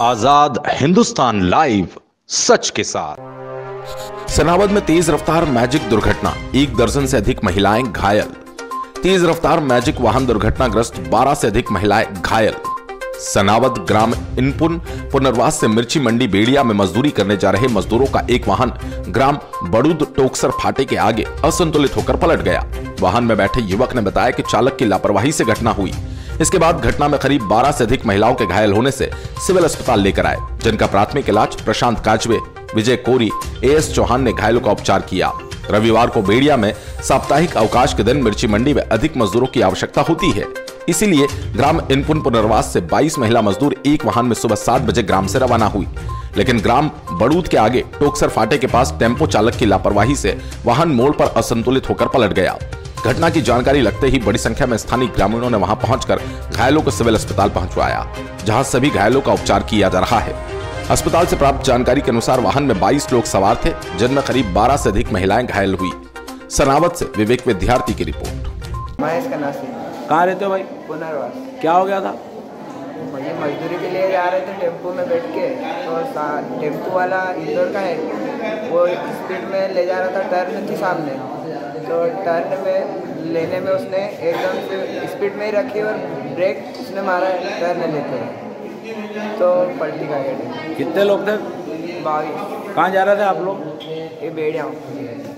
आज़ाद Hindustan live सच के साथ। सनावद में तेज रफ्तार मैजिक दुर्घटना, एक दर्जन से अधिक महिलाएँ घायल। तेज रफ्तार मैजिक वाहन दुर्घटनाग्रस्त 12 से अधिक महिलाएँ घायल। सनावद ग्राम इनपुन पुनर्वास से मिर्ची मंडी बेड़िया में मजदूरी करने जा रहे मजदूरों का एक वाहन ग्राम बड़ूद टोकसर फाटे के आगे असंतुलित होकर पलट गया। वाहन में बैठे युवक ने बताया कि चालक की लापरवाही से घटना हुई। इसके बाद घटना में करीब 12 से अधिक महिलाओं के घायल होने से सिविल अस्पताल लेकर आए, जिनका प्राथमिक इलाज प्रशांत काजवे, विजय कोरी ए एस चौहान ने घायलों का उपचार किया। रविवार को बेड़िया में साप्ताहिक अवकाश के दिन मिर्ची मंडी में अधिक मजदूरों की आवश्यकता होती है। इसीलिए ग्राम इनपुन पुनर्वास से 22 महिला मजदूर एक वाहन में सुबह सात बजे ग्राम से रवाना हुई। लेकिन ग्राम बड़ूद के आगे टोकसर फाटे के पास टेंपो चालक की लापरवाही से वाहन मोड़ पर असंतुलित होकर पलट गया। घटना की जानकारी लगते ही बड़ी संख्या में स्थानीय ग्रामीणों ने वहाँ पहुंचकर घायलों को सिविल अस्पताल पहुंचवाया जहाँ सभी घायलों का उपचार किया जा रहा है। अस्पताल से प्राप्त जानकारी के अनुसार वाहन में 22 लोग सवार थे जिनमें करीब 12 से अधिक महिलाएँ घायल हुई। सनावत से विवेक विद्यार्थी की रिपोर्ट। महेश कहाँ रहते हो भाई? पुनर्वास। क्या हो गया था? ये मजदूरी के लिए जा रहे थे टेंपो में बैठ के। तो टेंपो वाला इंदौर का है वो स्पीड में ले जा रहा था टर्न थी सामने। तो टर्न में लेने में उसने एकदम से स्पीड में ही रखी और ब्रेक उसने मारा टर्न लेते तो पलटी का गाड़ी। कितने लोग थे? बाईस। कहाँ जा रहे थे आप लोग? ये बेड़िया।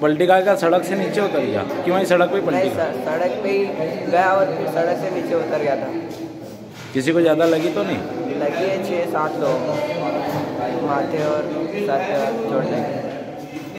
पलटी का सड़क से नीचे उतर गया। कि वहीं सड़क पे पलटी सड़क पे ही गया और सड़क से नीचे उतर गया था। किसी को ज़्यादा लगी तो नहीं? लगी है छः सात लोग। माथे और सर चोट लगी